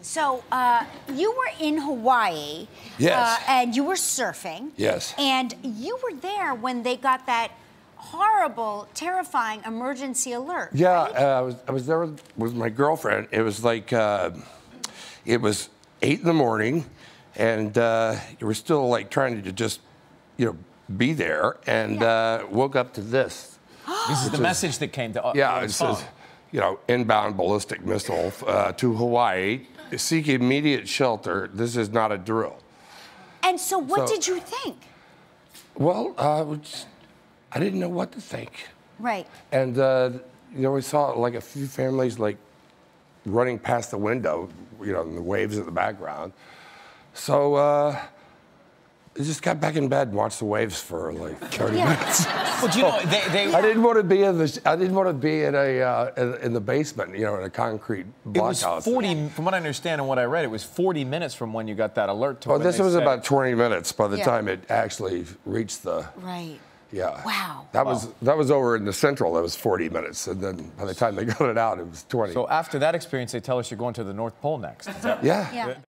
So uh, you were in Hawaii. Yes. Uh, and you were surfing. Yes. And you were there when they got that horrible, terrifying emergency alert. Yeah, right? uh, I was I was there with, with my girlfriend. It was like uh, it was eight in the morning, and uh, you were still like trying to just you know be there, and uh, woke up to this. This is the message that came to us. Yeah, it says you know inbound ballistic missile uh, to Hawaii. Seek immediate shelter. This is not a drill. and so, what so- did you think? Well, uh, I didn't know what to think. Right. And uh, you know, we saw like a few families like running past the window, you know, and the waves in the background. So uh, I just got back in bed and watched the waves for like 30 Yeah. minutes. Well, do you know, they, they, I didn't want to be in the I didn't want to be in a uh, in, the basement, you know, in a concrete it was blockhouse. 40, from what I understand and what I read, it was 40 minutes from when you got that alert to Well, this was said- about 20 minutes by the Yeah. time it actually reached the Right. yeah. Wow. That was that was over in the central. That was 40 minutes, and then by the time they got it out, it was 20. So after that experience, they tell us you're going to the North Pole next. Yeah. Yeah.